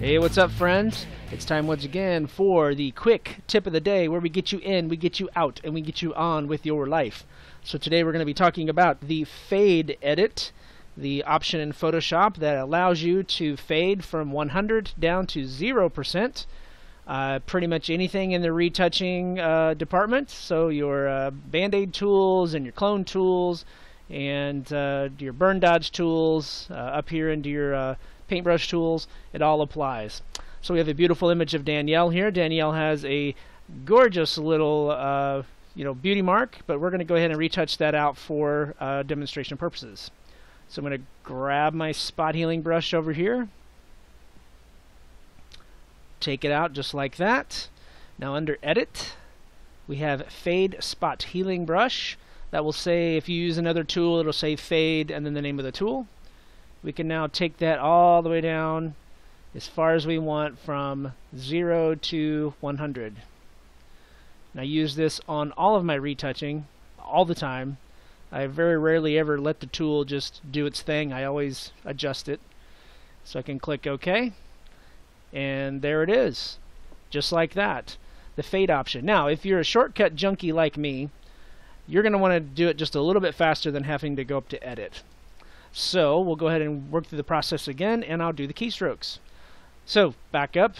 Hey, what's up, friends? It's time once again for the quick tip of the day where we get you in, we get you out, and we get you on with your life. So today we're going to be talking about the fade edit, the option in Photoshop that allows you to fade from 100 down to 0%. Uh, pretty much anything in the retouching uh, department. So your uh, band-aid tools and your clone tools and uh, your burn dodge tools uh, up here into your uh, paintbrush tools, it all applies. So we have a beautiful image of Danielle here. Danielle has a gorgeous little uh, you know beauty mark, but we're going to go ahead and retouch that out for uh, demonstration purposes. So I'm going to grab my spot healing brush over here take it out just like that. Now under Edit, we have Fade Spot Healing Brush. That will say, if you use another tool, it'll say Fade and then the name of the tool. We can now take that all the way down as far as we want from 0 to 100. And I use this on all of my retouching all the time. I very rarely ever let the tool just do its thing. I always adjust it. So I can click OK. And there it is. Just like that. The fade option. Now, if you're a shortcut junkie like me, you're going to want to do it just a little bit faster than having to go up to edit. So we'll go ahead and work through the process again, and I'll do the keystrokes. So back up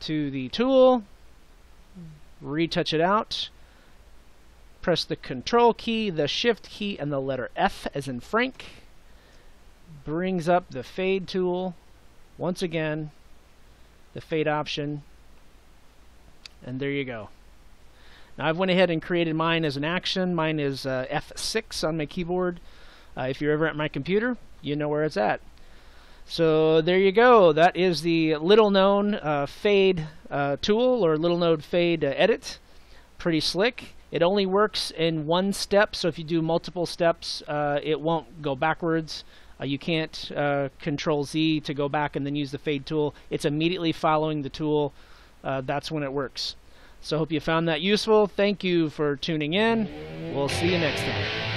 to the tool, retouch it out, press the control key, the shift key, and the letter F as in Frank. Brings up the fade tool once again, the fade option, and there you go. Now I've went ahead and created mine as an action. Mine is uh, F6 on my keyboard. Uh, if you're ever at my computer, you know where it's at. So there you go. That is the little known uh, fade uh, tool or little known fade uh, edit. Pretty slick. It only works in one step, so if you do multiple steps, uh, it won't go backwards. Uh, you can't control Z to go back and then use the fade tool. It's immediately following the tool. That's when it works. So I hope you found that useful. Thank you for tuning in. We'll see you next time.